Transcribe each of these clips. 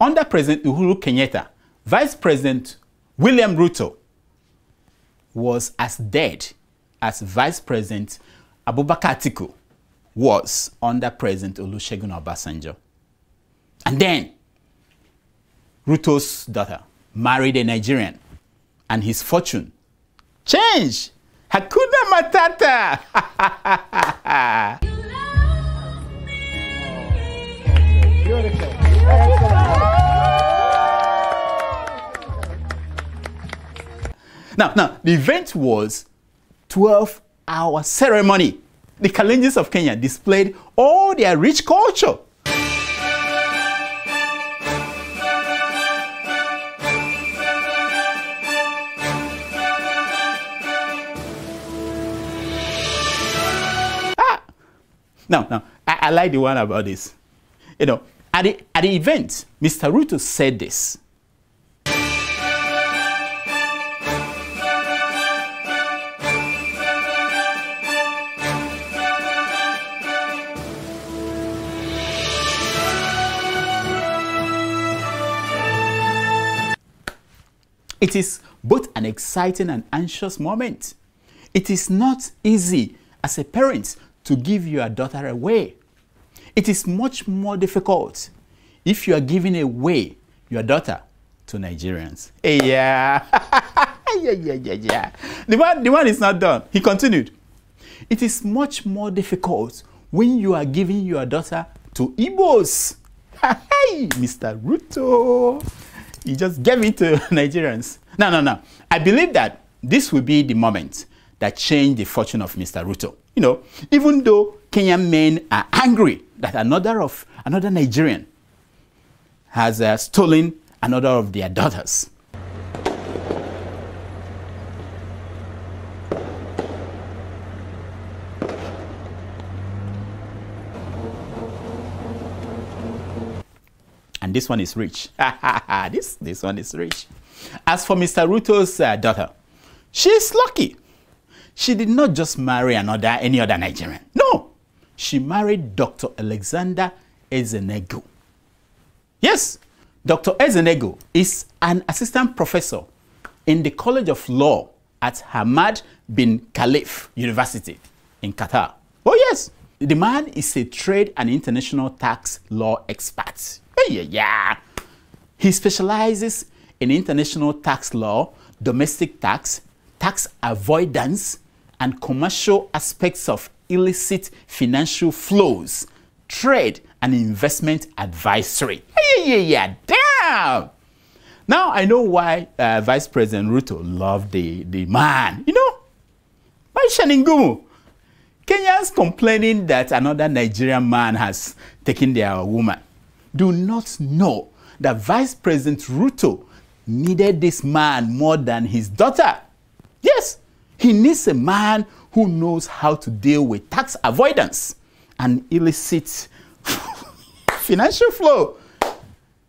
under President Uhuru Kenyatta, Vice President William Ruto was as dead as Vice President Abubakar Atiku was under President Olusegun Obasanjo. And then Ruto's daughter married a Nigerian and his fortune changed. Hakuna Matata! Now, now, the event was 12 hour ceremony. The Kalenjins of Kenya displayed all their rich culture. Ah! Now, now, I, I like the one about this. You know, at the, at the event, Mr. Ruto said this. It is both an exciting and anxious moment. It is not easy as a parent to give your daughter away. It is much more difficult if you are giving away your daughter to Nigerians. Hey, yeah. yeah, yeah, yeah, yeah. The one, the man is not done. He continued. It is much more difficult when you are giving your daughter to Igbos. hey, Mr. Ruto. He just gave it to Nigerians. No, no, no. I believe that this will be the moment that changed the fortune of Mr. Ruto. You know, even though Kenyan men are angry that another of another Nigerian has uh, stolen another of their daughters. This one is rich. this, this one is rich. As for Mr. Ruto's uh, daughter, she's lucky. She did not just marry another, any other Nigerian. No, she married Dr. Alexander Ezenagu. Yes, Dr. Ezenagu is an assistant professor in the College of Law at Hamad bin Khalifa University in Qatar. Oh yes, the man is a trade and international tax law expert. Yeah. He specializes in international tax law, domestic tax, tax avoidance, and commercial aspects of illicit financial flows, trade, and investment advisory. Yeah, yeah, yeah, damn! Now I know why uh, Vice President Ruto loved the, the man. You know, Maisha Ningumu. Kenyans complaining that another Nigerian man has taken their woman do not know that Vice President Ruto needed this man more than his daughter. Yes, he needs a man who knows how to deal with tax avoidance and illicit financial flow.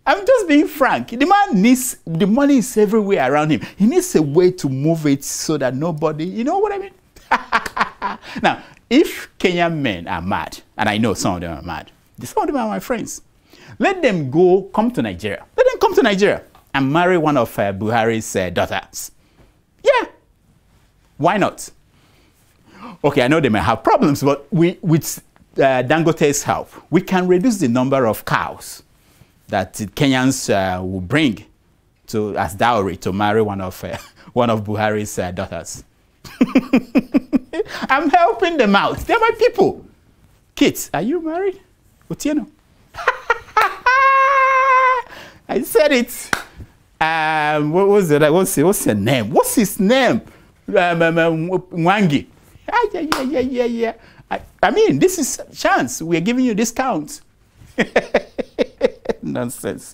I'm just being frank. The man needs, the money is everywhere around him. He needs a way to move it so that nobody, you know what I mean? now, if Kenyan men are mad, and I know some of them are mad, some of them are my friends, let them go come to Nigeria. Let them come to Nigeria and marry one of uh, Buhari's uh, daughters. Yeah. Why not? Okay, I know they may have problems, but we, with uh, Dangote's help, we can reduce the number of cows that Kenyans uh, will bring to, as dowry to marry one of, uh, one of Buhari's uh, daughters. I'm helping them out. They're my people. Kids, are you married? Otieno? I said it. Um, what was it? What's, what's your name? What's his name? Um, um, um, Mwangi. Yeah, yeah, yeah, yeah, yeah. I, I mean, this is chance. We're giving you discounts. Nonsense.